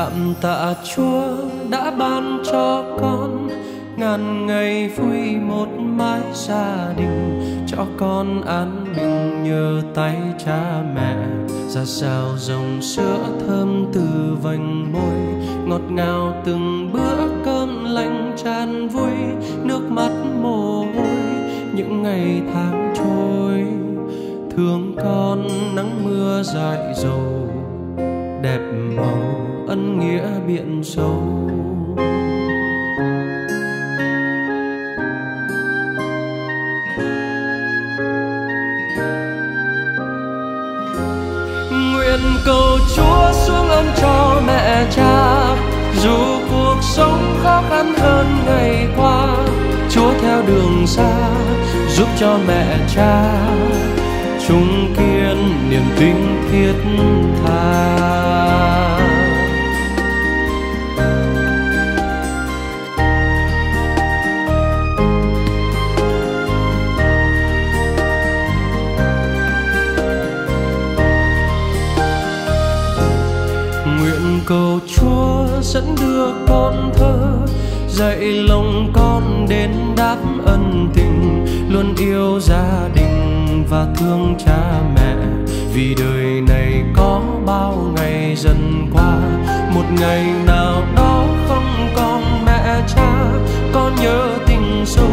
cảm tạ chúa đã ban cho con ngàn ngày vui một mái gia đình, cho con an bình nhờ tay cha mẹ. Ra sao dòng sữa thơm từ vành môi, ngọt ngào từng bữa cơm lành tràn vui, nước mắt mồ hôi những ngày tháng trôi. Thương con nắng mưa dại dầu, đẹp màu ân nghĩa biển sâu. Nguyện cầu chúa xuống ơn cho mẹ cha, dù cuộc sống khó khăn hơn ngày qua. Chúa theo đường xa, giúp cho mẹ cha, chung kiên niềm tin thiết tha. Chúa dẫn đưa con thơ, dạy lòng con đến đáp ân tình, luôn yêu gia đình và thương cha mẹ. Vì đời này có bao ngày dần qua, một ngày nào đó không còn mẹ cha, con nhớ tình sâu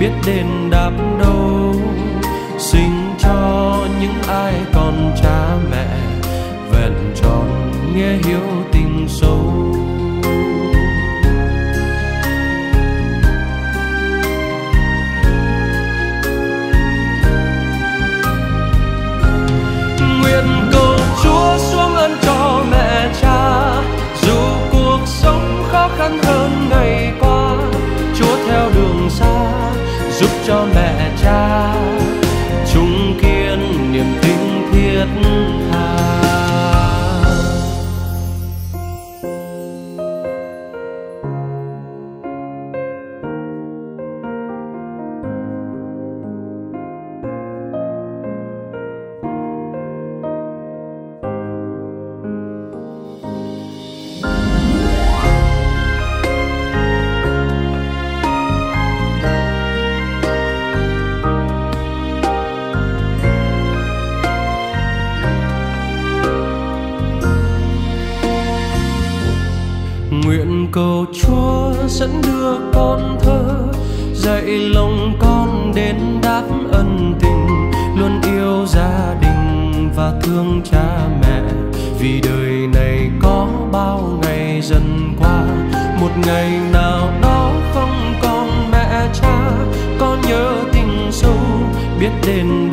biết đền đáp đâu. Sinh cho những ai còn cha mẹ, vẹn tròn nghĩa hiếu nguyện cầu chúa dẫn đưa con thơ, dạy lòng con đến đáp ân tình, luôn yêu gia đình và thương cha mẹ. Vì đời này có bao ngày dần qua, một ngày nào đó không còn mẹ cha, con nhớ tình sâu, biết đền